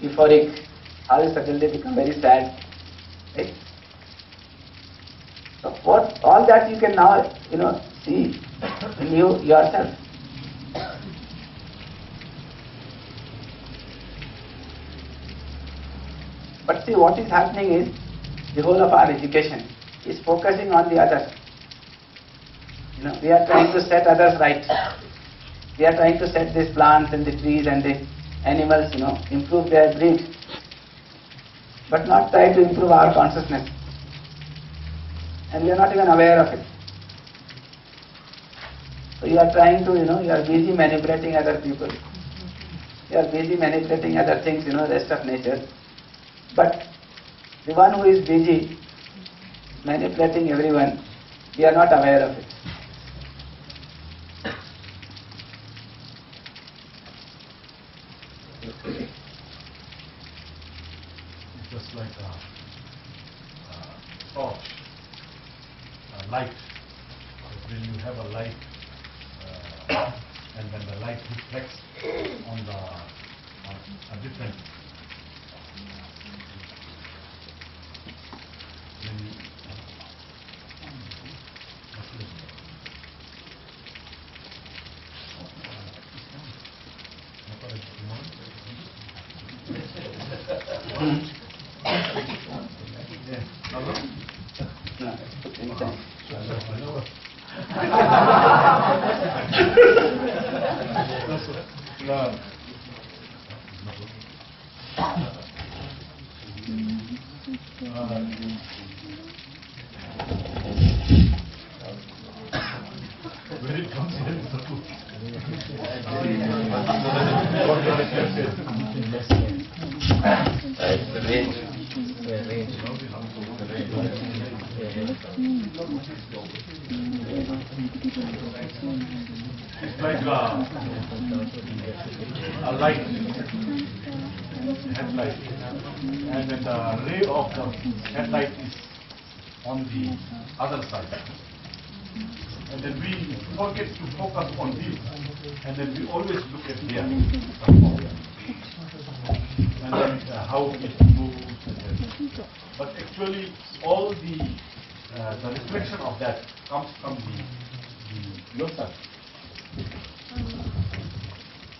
euphoric, all how you suddenly become very sad. Right? So what all that you can now you know see in you yourself. But see what is happening is the whole of our education is focusing on the others. You know, we are trying to set others right. We are trying to set these plants and the trees and the animals, you know, improve their breed, but not try to improve our consciousness. And we are not even aware of it. So you are trying to, you know, you are busy manipulating other people. You are busy manipulating other things, you know, rest of nature. But the one who is busy manipulating everyone, we are not aware of it. It's like a, a torch, a light. When you have a light, uh, and when the light reflects on the on a different. It's. It's like a, a light, headlight, and then the ray of the headlight is on the other side. And then we forget to focus on this, and then we always look at there. And then uh, how it moves. But actually, all the uh, the reflection of that comes from the, the yourself.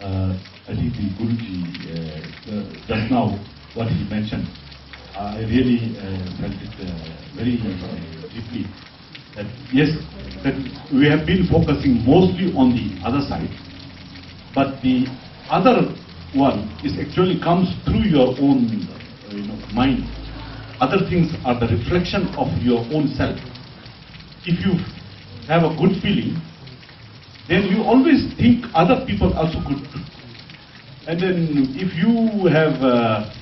uh, I think the Guruji, uh, uh, just now, what he mentioned, I really uh, felt it uh, very deeply. That yes, that we have been focusing mostly on the other side, but the other one is actually comes through your own uh, you know, mind. Other things are the reflection of your own self. If you have a good feeling, then you always think other people also good. And then if you have a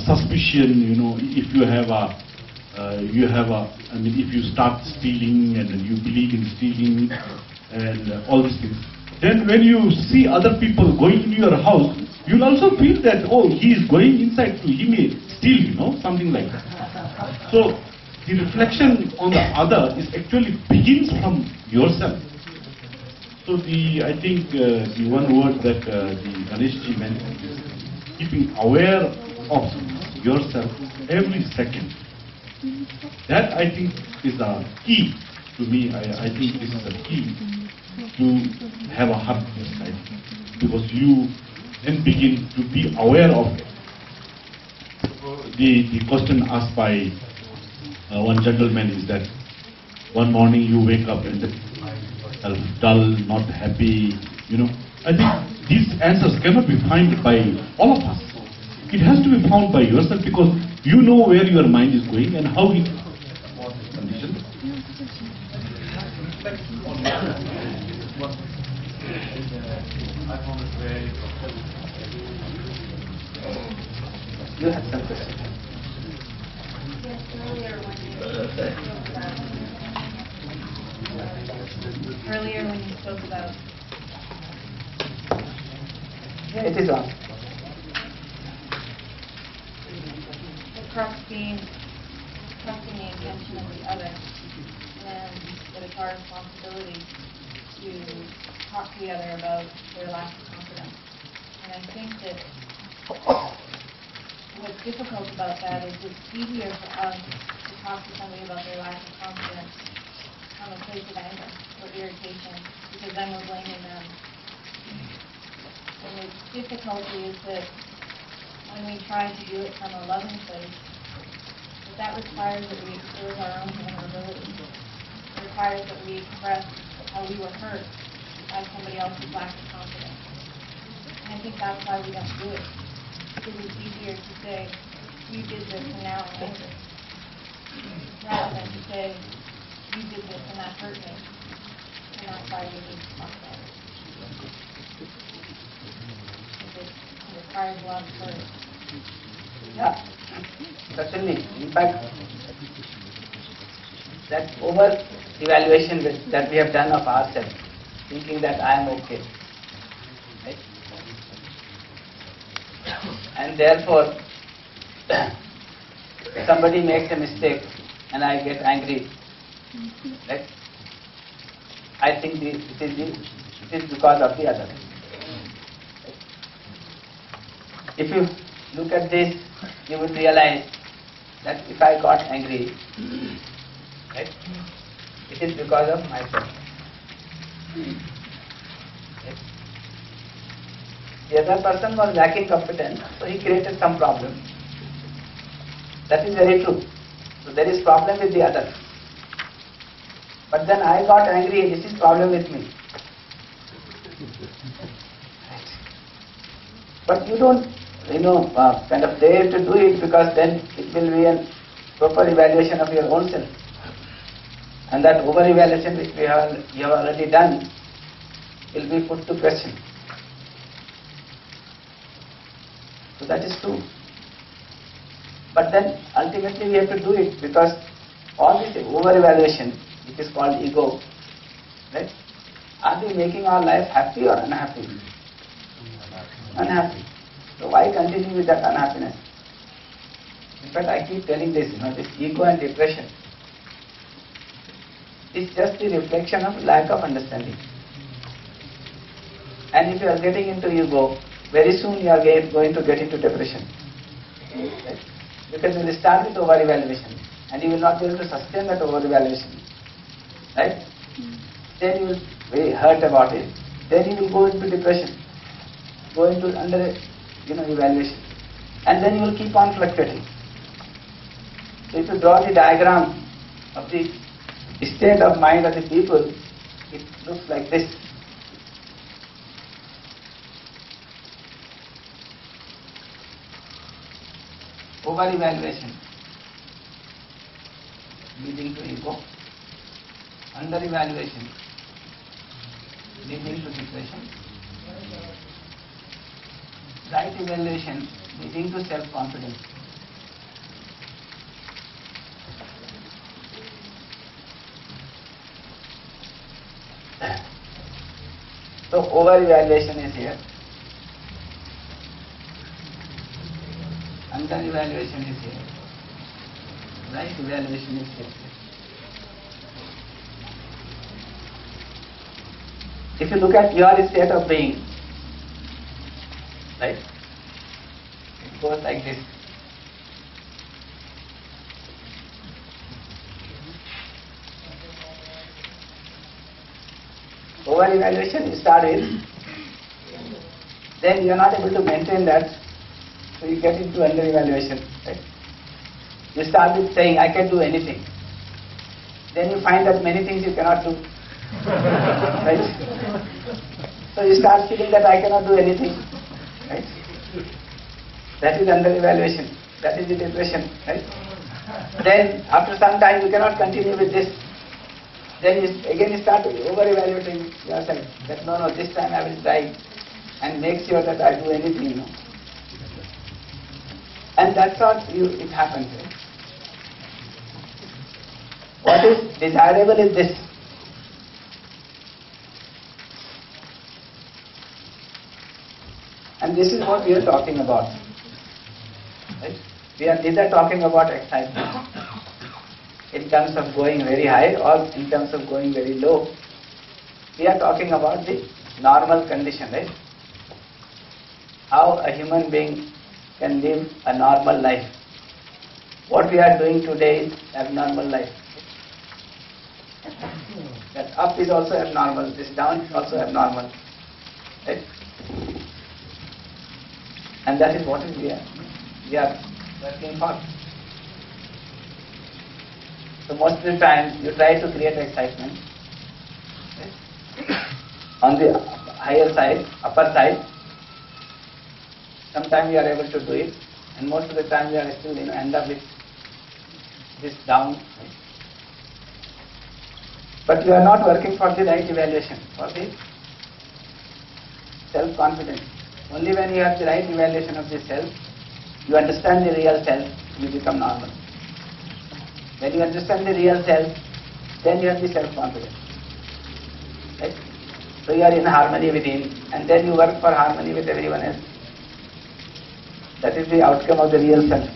suspicion, you know, if you have a, uh, you have a, I mean, if you start stealing and you believe in stealing and uh, all these things, then when you see other people going into your house, you'll also feel that, oh, he is going inside, so he may steal, you know, something like that. So the reflection on the other is actually begins from yourself. So the, I think uh, the one word that uh, the Ganeshji mentioned is keeping aware of yourself every second. That I think is the key to me. I, I think this is the key to have a happiness life because you then begin to be aware of it. The, the question asked by uh, one gentleman is that one morning you wake up and yourself dull, not happy, you know. I think these answers cannot be found by all of us. It has to be found by yourself because you know where your mind is going and how it was conditioned. I found it very You have some question. Yes, earlier when you spoke about, earlier when you spoke about, it is on. Being trusting the intention of the other, and that it's our responsibility to talk to the other about their lack of confidence. And I think that what's difficult about that is it's easier for us to talk to somebody about their lack of confidence from a place of anger or irritation, because then we're blaming them. And the difficulty is that when we try to do it from a loving place, but that requires that we expose our own vulnerability. It requires that we express how we were hurt by somebody else's lack of confidence. And I think that's why we don't do it. Because it's easier to say, you did this and now I'm angry. Rather than to say, you did this and that hurt me. And that's why we need to talk about it. It requires of courage. Yeah, certainly. In fact, that over evaluation that, we have done of ourselves, thinking that I am okay, right? And therefore, somebody makes a mistake and I get angry, right? I think the, it is the, it is because of the other. If you look at this, you would realize that if I got angry, right, it is because of myself. The other person was lacking competence, so he created some problem. That is very true. So there is problem with the other. But then I got angry, this is problem with me. Right. But you don't, you know, uh, kind of dare to do it because then it will be a proper evaluation of your own self. And that over evaluation which we have, you have already done will be put to question. So that is true. But then ultimately we have to do it because all this over evaluation, which is called ego, right? Are we making our life happy or unhappy? Unhappy. So why continue with that unhappiness? In fact, I keep telling this, you know, this ego and depression is just the reflection of lack of understanding. And if you are getting into ego, very soon you are going to get into depression. Right? Because you will start with over-evaluation and you will not be able to sustain that over-evaluation. Right? Then you will be hurt about it. Then you will go into depression, go into under, you know, evaluation. And then you will keep on fluctuating. So if you draw the diagram of the state of mind of the people, it looks like this. Over-evaluation leading to ego. Under-evaluation leading to depression. Right evaluation leading to self-confidence. So over-evaluation is here. Under-evaluation is here. Right evaluation is here. If you look at your state of being, right, it goes like this. Over evaluation you start with, then you are not able to maintain that, so you get into under evaluation. Right? You start with saying, I can do anything. Then you find that many things you cannot do. right? So you start feeling that I cannot do anything. Right? That is under evaluation. That is the depression. Right? Then after some time you cannot continue with this. Then you again you start over evaluating yourself. That no, no, this time I will try and make sure that I do anything, you know. And that's how you, it happens. Right? What is desirable is this. And this is what we are talking about. Right? We are neither talking about excitement in terms of going very high or in terms of going very low. We are talking about the normal condition, right? How a human being can live a normal life. What we are doing today is abnormal life. That up is also abnormal, this down is also abnormal. Right? And that is what is we are, we are working for. So most of the time you try to create excitement. right? On the higher side, upper side, sometimes you are able to do it and most of the time you are still know, end up with this down. But you are not working for the right evaluation, for the self-confidence. Only when you have the right evaluation of the self, you understand the real self, you become normal. When you understand the real self, then you have the self-confidence. Right? So you are in harmony within, and then you work for harmony with everyone else. That is the outcome of the real self.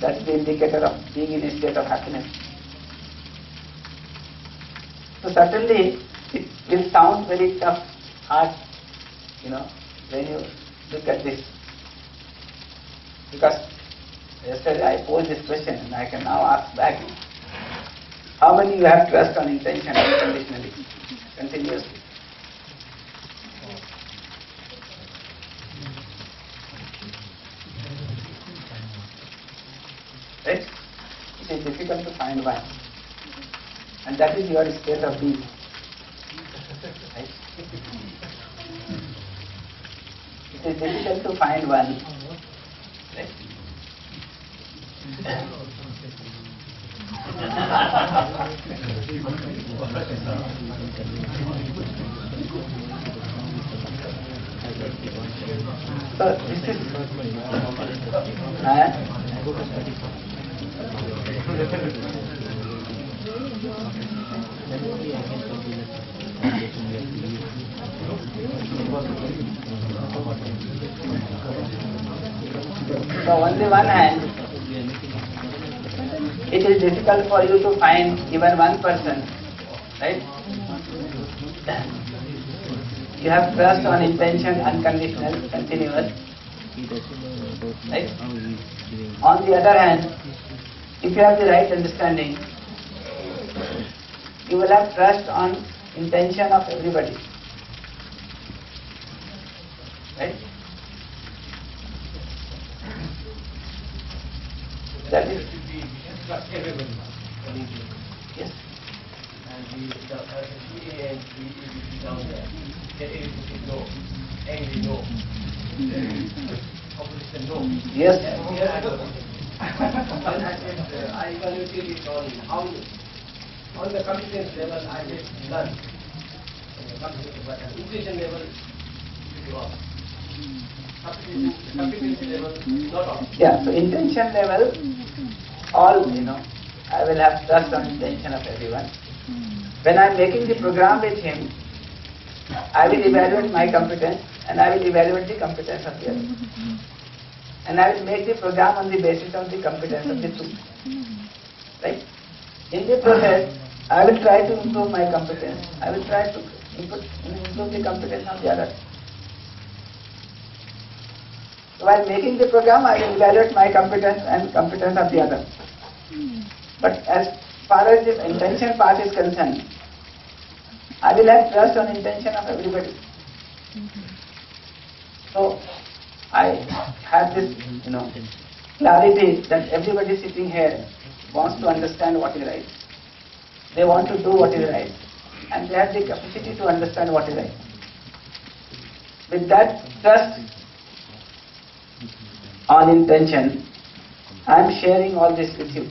That's the indicator of being in a state of happiness. So certainly, it will sound very tough, hard, you know, when you look at this. Because yesterday I posed this question and I can now ask back. How many you have trust on intention unconditionally, continuously? Right? It is difficult to find one. And that is your state of being. Is difficult to find one. So this is. Huh? So on the one hand, it is difficult for you to find even one person, right? You have trust on intention, unconditional, continuous, right? On the other hand, if you have the right understanding, you will have trust on intention of everybody. Right? That is, yes. And the, CA and the down there, get everything no, angry no, opposition no. Yes. I evaluated it on how, on the competence level, I said none. On the competence, but at intuition level, it was. Level. Yeah, so intention level, all, you know, I will have trust on intention of everyone. When I am making the program with him, I will evaluate my competence and I will evaluate the competence of the other. And I will make the program on the basis of the competence of the two. Right? In the process, I will try to improve my competence. I will try to improve the competence of the other. While making the program, I will evaluate my competence and competence of the other. But as far as the intention part is concerned, I will have trust on intention of everybody. So I have this, you know, clarity that everybody sitting here wants to understand what is right. They want to do what is right. And they have the capacity to understand what is right. With that trust on intention, I am sharing all this with you.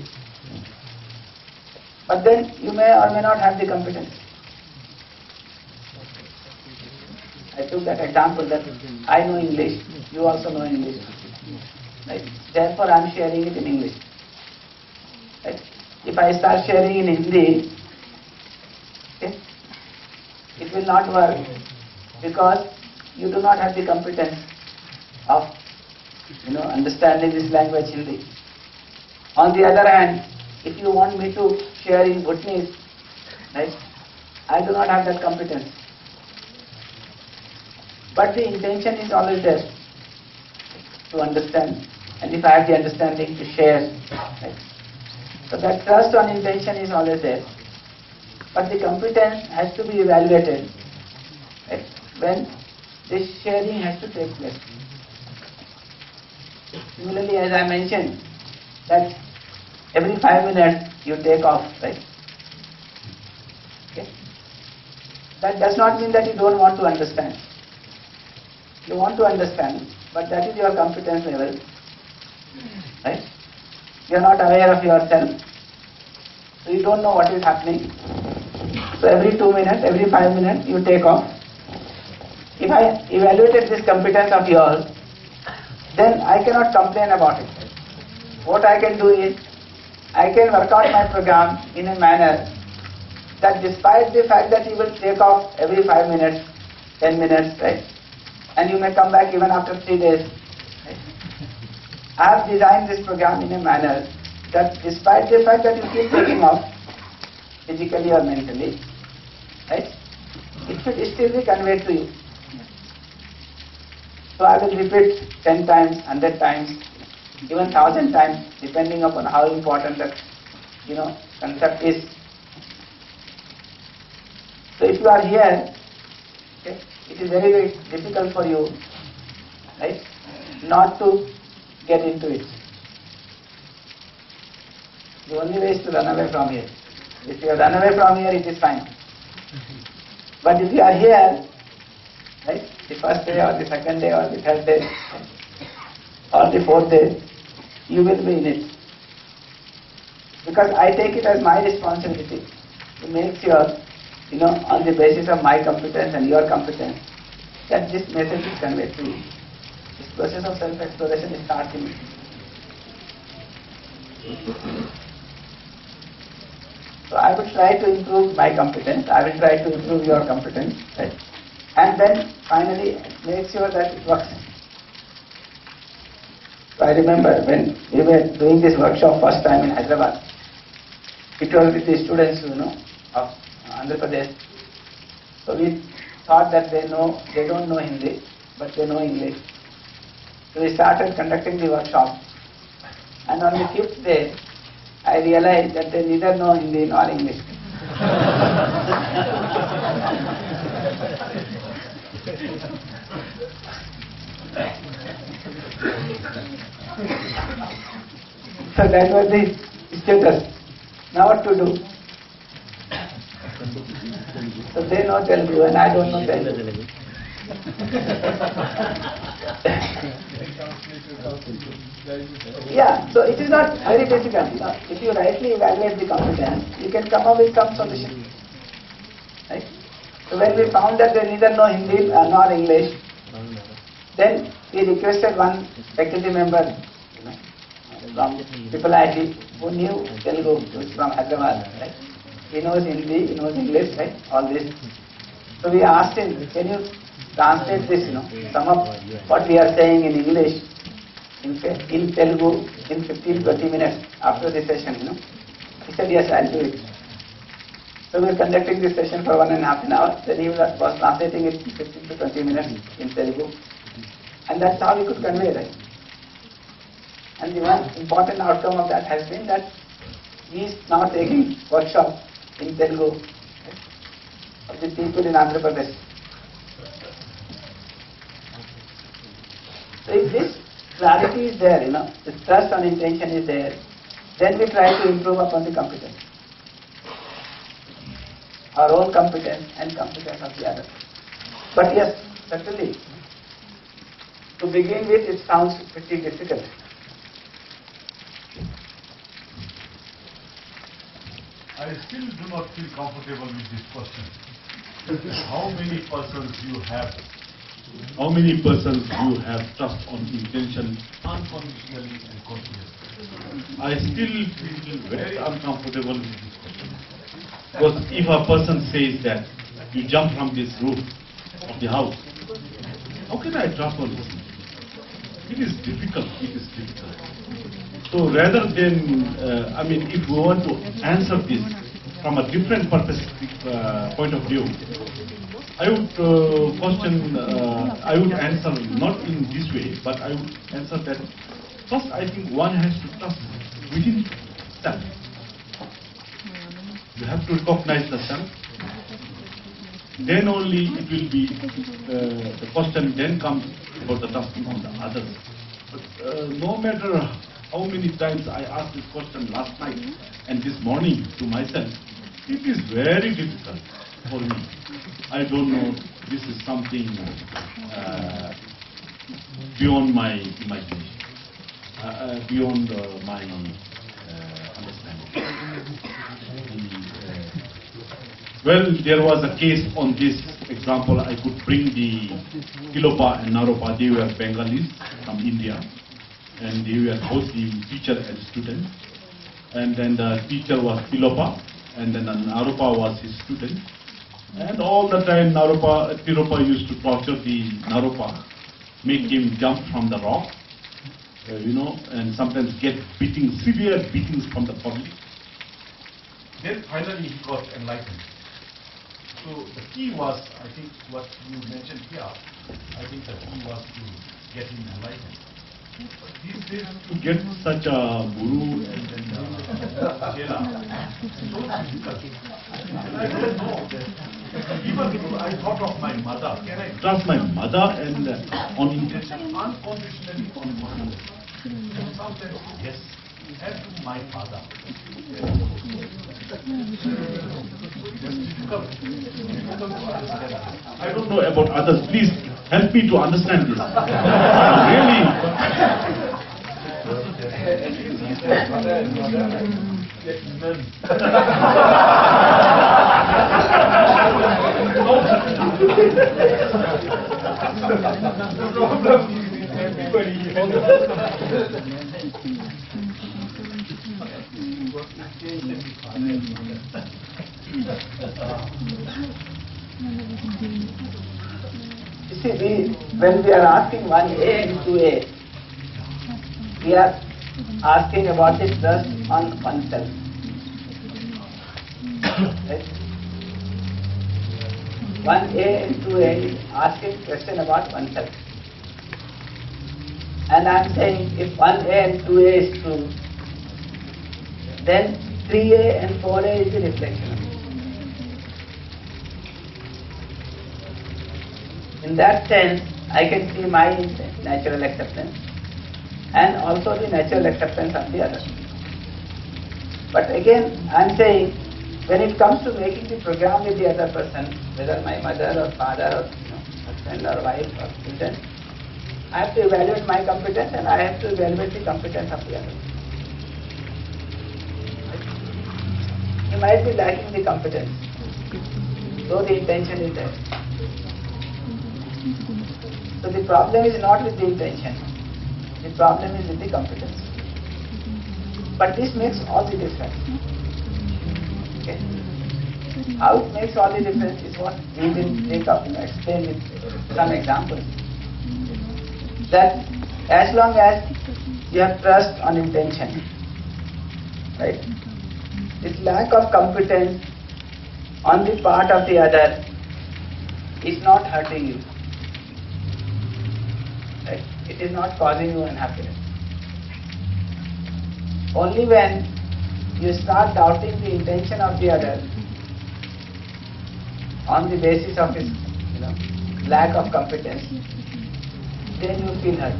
But then you may or may not have the competence. I took that example that I know English, you also know English. Right? Therefore I am sharing it in English. If I start sharing in Hindi, okay, eh, it will not work because you do not have the competence of you know understanding this language Hindi. On the other hand, if you want me to share in Bhutanese, right, I do not have that competence. But the intention is always there. to understand, and if I have the understanding to share. Right? So that trust on intention is always there. But the competence has to be evaluated right? when this sharing has to take place. Similarly, as I mentioned, that every five minutes you take off, right? Okay? That does not mean that you don't want to understand. You want to understand, but that is your competence level, right? You are not aware of yourself, so you don't know what is happening. So every two minutes, every five minutes, you take off. If I evaluated this competence of yours, then I cannot complain about it. What I can do is, I can work out my program in a manner that despite the fact that you will take off every 5 minutes, 10 minutes, right? And you may come back even after 3 days. I have designed this program in a manner that despite the fact that you keep taking off, physically or mentally, right? It should still be conveyed to you. So I will repeat 10 times, 100 times, even 1000 times, depending upon how important that, you know, concept is. So if you are here, okay, it is very, very difficult for you, right, not to get into it. The only way is to run away from here. If you run away from here, it is fine. But if you are here, right, the first day or the second day or the third day or the fourth day, you will be in it. Because I take it as my responsibility to make sure, you know, on the basis of my competence and your competence, that this message is conveyed to you. Process of self-exploration is starting. So I will try to improve my competence, I will try to improve your competence, right? And then finally make sure that it works. So I remember when we were doing this workshop first time in Hyderabad, it was with the students, you know, of Andhra Pradesh. So we thought that they know, they don't know Hindi, but they know English. So we started conducting the workshop. And on the fifth day, I realized that they neither know Hindi nor English. so that was the status. Now what to do? So they know Telugu and I don't know Telugu. yeah, so it is not very difficult. If you rightly evaluate the competence, you can come up with some solution. Right? So when we found that they neither know Hindi uh, nor English, then we requested one faculty member from Triple who knew Telugu, who is from Hyderabad. Right? He knows Hindi, he knows English, right? All this. So we asked him, can you translate this, you know, some of what we are saying in English in, in Telugu in 15, 20 minutes after the session, you know. He said, yes, I'll do it. So we were conducting this session for one and a half an hour. Then he was translating it in 15 to 20 minutes in Telugu. And that's how we could convey that. And the one important outcome of that has been that he is now taking workshop in Telugu of the people in Andhra Pradesh. So if this clarity is there, you know, the trust and intention is there, then we try to improve upon the competence. Our own competence and competence of the other. But yes, certainly, to begin with, it sounds pretty difficult. I still do not feel comfortable with this question. How many persons you have How many persons you have trust on intention? unconditionally and continuously? I still feel very uncomfortable with this question. Because if a person says that you jump from this roof of the house, how can I trust on this? It is difficult, it is difficult. So rather than, uh, I mean, if we want to answer this from a different perspective, uh, point of view, I would uh, question, uh, I would answer not in this way, but I would answer that first I think one has to trust within self. You have to recognize the self. Then only it will be, uh, the question then comes for the trusting on the others. But uh, no matter how many times I asked this question last night and this morning to myself, it is very difficult for me. I don't know, this is something uh, beyond my imagination, uh, uh, beyond uh, my uh, understanding. Uh, well, there was a case on this example. I could bring the Tilopa and Naropa. They were Bengalis from India, and they were both the teacher and student. And then the teacher was Tilopa, and then Naropa was his student. And all the time Naropa, Tilopa used to torture the Naropa, make him jump from the rock, uh, you know, and sometimes get beating, severe beatings from the public. Then finally he got enlightened. So the key was, I think, what you mentioned here. I think the key was to get him enlightened. These days to get such a guru and then uh, chela, so difficult. And I don't. Even if I thought of my mother, can I trust my mother and uh, on unconditionally on one And yes, and to my father. I don't know about others. Please help me to understand this. You see, when we are asking one A and two A, we are asking about the trust on oneself. right? One A and two A is asking question about oneself. And I am saying if one A and two A is true, then three A and four A is the reflection of it. In that sense, I can see my natural acceptance and also the natural acceptance of the other. But again, I am saying, when it comes to making the program with the other person, whether my mother or father or you know, husband or wife or children, I have to evaluate my competence and I have to evaluate the competence of the other. He might be lacking the competence, though the intention is there. So the problem is not with the intention, the problem is with the competence. But this makes all the difference. Okay? How it makes all the difference is what we will take up and explain with some examples. That as long as you have trust on intention, right? This lack of competence on the part of the other is not hurting you. It is not causing you unhappiness. Only when you start doubting the intention of the other on the basis of his you know, lack of competence, then you feel hurt.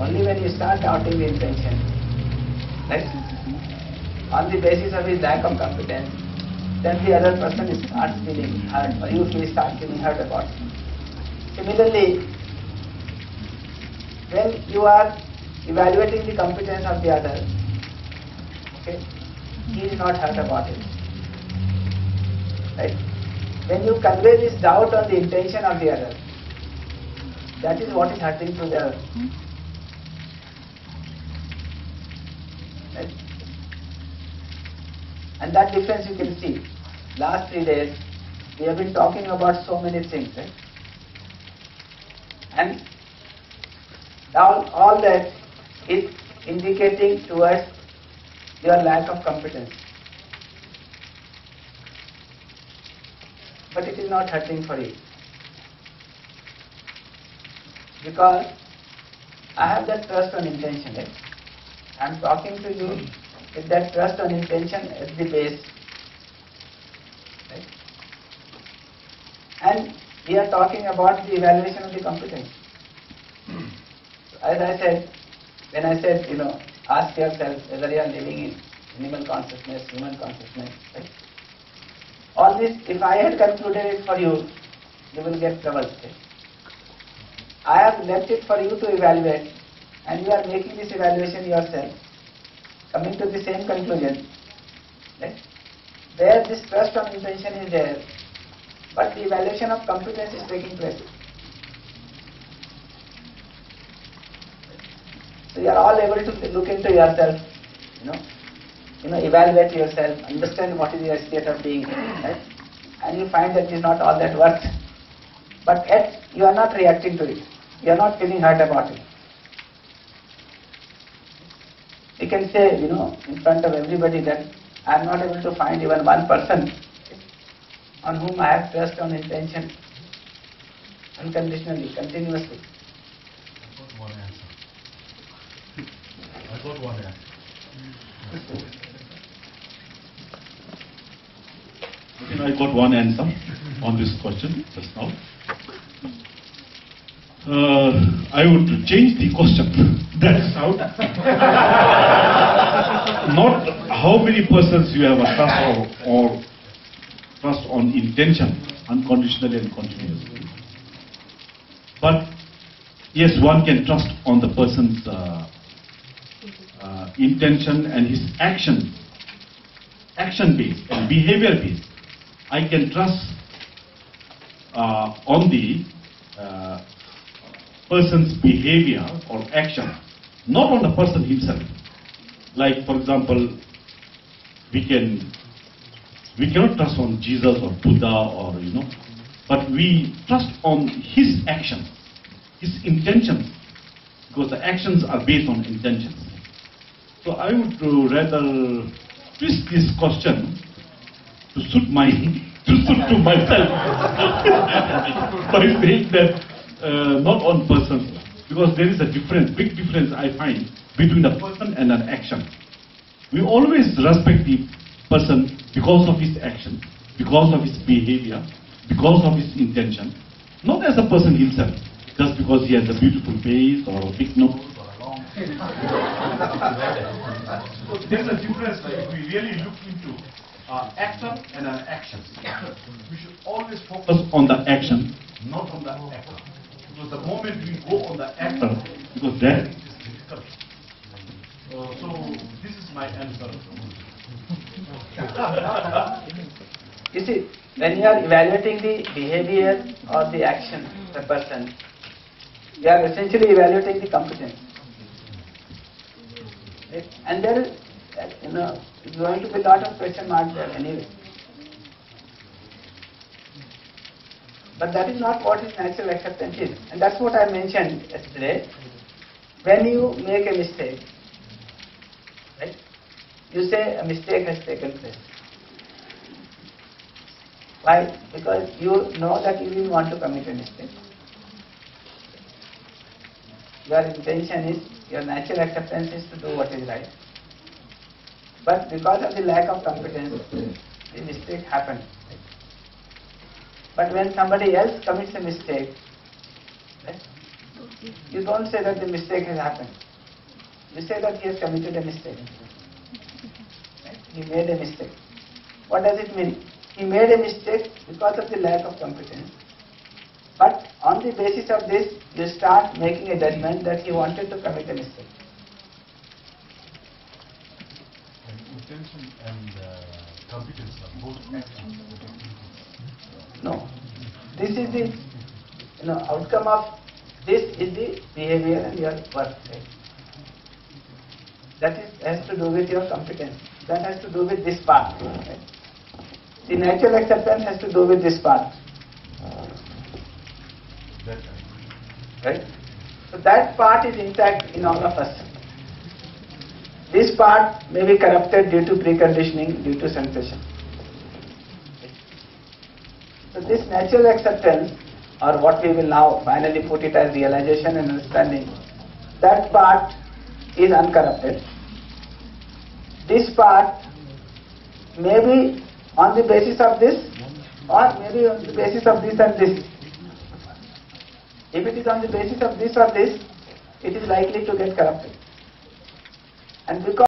Only when you start doubting the intention, right? On the basis of his lack of competence, then the other person starts feeling hurt or you feel start feeling hurt about it. Similarly, when you are evaluating the competence of the other, okay, he is not hurt about it. Right? When you convey this doubt on the intention of the other, that is what is hurting to the other. Right? And that difference you can see last three days, we have been talking about so many things, right? And all, all that is indicating towards your lack of competence. But it is not hurting for you. Because I have that trust on intention, eh? right? I am talking to you with that trust on intention as the base And we are talking about the evaluation of the competence. As I said, when I said, you know, ask yourself whether you are living in animal consciousness, human consciousness, right? All this, if I had concluded it for you, you will get trouble. I have left it for you to evaluate, and you are making this evaluation yourself, coming to the same conclusion. Right? Where this trust on intention is there, but the evaluation of competence is taking place. So you are all able to look into yourself, you know, you know, evaluate yourself, understand what is your state of being, right? And you find that it is not all that worth. But yet you are not reacting to it. You are not feeling hurt about it. You can say, you know, in front of everybody that I am not able to find even one person on whom I have trust on intention unconditionally, continuously. I got one answer. I got one answer. I think I got one answer on this question just now. Uh, I would change the question. That's out. Not how many persons you have a trust or, or trust on intention, unconditionally and continuously. But yes, one can trust on the person's uh, uh, intention and his action, action based and behavior based. I can trust uh, on the uh, person's behavior or action, not on the person himself. Like, for example, we can we cannot trust on Jesus or Buddha or you know, but we trust on his action, his intentions, because the actions are based on intentions. So I would uh, rather twist this question to suit my to suit to myself by saying that uh, not on person because there is a difference, big difference I find between a person and an action. We always respect the person because of his action, because of his behavior, because of his intention, not as a person himself, just because he has a beautiful face or a big nose or a long. so there is a difference like, if we really look into uh, actor and an action. We should always focus on the action, not on the actor. Because the moment we go on the actor, because that is difficult. Uh, so this is my answer. You see, when you are evaluating the behavior or the action of a person, you are essentially evaluating the competence. Right? And there is, you know, going to be a lot of question marks there anyway. But that is not what is natural acceptance is. And that's what I mentioned yesterday. When you make a mistake, you say a mistake has taken place. Why? Because you know that you didn't want to commit a mistake. Your intention is, your natural acceptance is to do what is right. But because of the lack of competence, the mistake happened. But when somebody else commits a mistake, right, you don't say that the mistake has happened. You say that he has committed a mistake. Right? He made a mistake. What does it mean? He made a mistake because of the lack of competence. But on the basis of this, you start making a judgment that he wanted to commit a mistake. And intention and uh, competence are both actions. No. This is the you know, outcome of this is the behavior and your work. Right? That is, has to do with your competence. That has to do with this part. The natural acceptance has to do with this part. Right? So that part is intact in all of us. This part may be corrupted due to preconditioning, due to sensation. So this natural acceptance, or what we will now finally put it as realization and understanding, that part is uncorrupted. This part may be on the basis of this, or maybe on the basis of this and this. If it is on the basis of this or this, it is likely to get corrupted. And because